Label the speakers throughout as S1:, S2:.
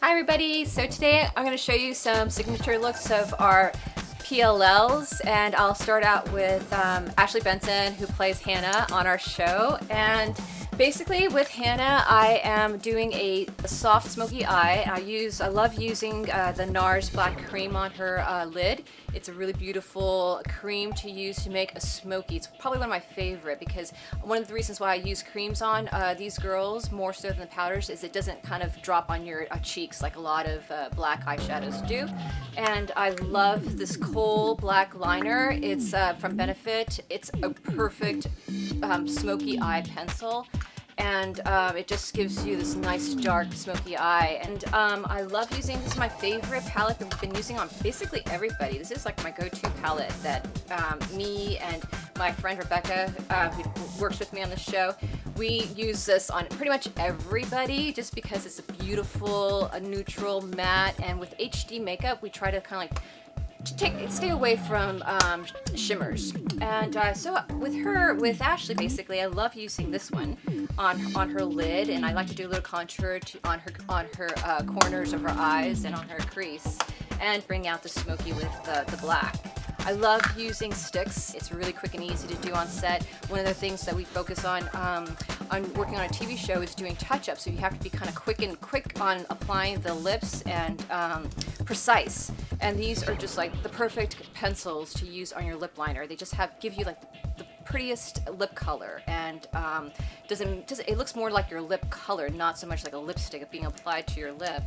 S1: Hi everybody, so today I'm going to show you some signature looks of our PLLs and I'll start out with um, Ashley Benson who plays Hanna on our show. And Basically with Hanna, I am doing a, soft smoky eye. I use, I love using uh, the NARS black cream on her uh, lid. It's a really beautiful cream to use to make a smoky. It's probably one of my favorite because one of the reasons why I use creams on uh, these girls more so than the powders is it doesn't kind of drop on your uh, cheeks like a lot of uh, black eyeshadows do. And I love this coal black liner. It's uh, from Benefit. It's a perfect um, smoky eye pencil and um, it just gives you this nice dark smoky eye. And um, I love using this is my favorite palette that we've been using on basically everybody. This is like my go-to palette that um, me and my friend Rebecca uh, who works with me on the show we use this on pretty much everybody just because it's a beautiful a neutral matte. And with HD makeup we try to kind of like take stay away from um, shimmers. And uh, so with her, with Ashley, basically, I love using this one on on her lid, and I like to do a little contour to, on her on her uh, corners of her eyes and on her crease, and bring out the smoky with the, the black. I love using sticks. It's really quick and easy to do on set. One of the things that we focus on um, on working on a TV show is doing touch-ups, so you have to be kind of quick and quick on applying the lips and um, precise. And these are just like the perfect pencils to use on your lip liner. They just have give you like the, the prettiest lip color and um, doesn't, does it looks more like your lip color, not so much like a lipstick being applied to your lip.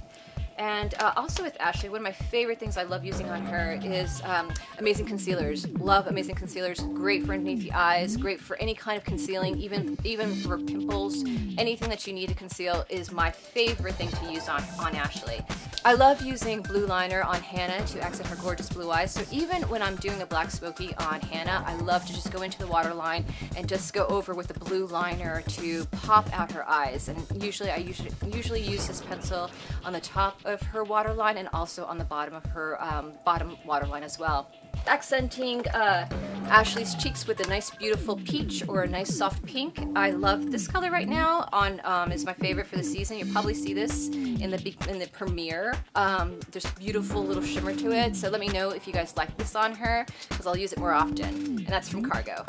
S1: And uh, also with Ashley, one of my favorite things I love using on her is um, amazing concealers. Love amazing concealers. Great for underneath the eyes. Great for any kind of concealing, even even for pimples. Anything that you need to conceal is my favorite thing to use on, on Ashley. I love using blue liner on Hanna to accent her gorgeous blue eyes. So even when I'm doing a black smoky on Hanna, I love to just go into the waterline and just go over with the blue liner to pop out her eyes. And usually I usually, usually use this pencil on the top of her waterline and also on the bottom of her um, bottom waterline as well accenting uh, Ashley's cheeks with a nice beautiful peach or a nice soft pink. I love this color right now on um, is my favorite for the season. You'll probably see this in the in the premiere. Um, there's beautiful little shimmer to it. So let me know if you guys like this on her because I'll use it more often. And that's from Cargo.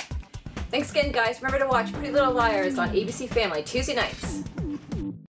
S1: Thanks again guys. Remember to watch Pretty Little Liars on ABC Family Tuesday nights.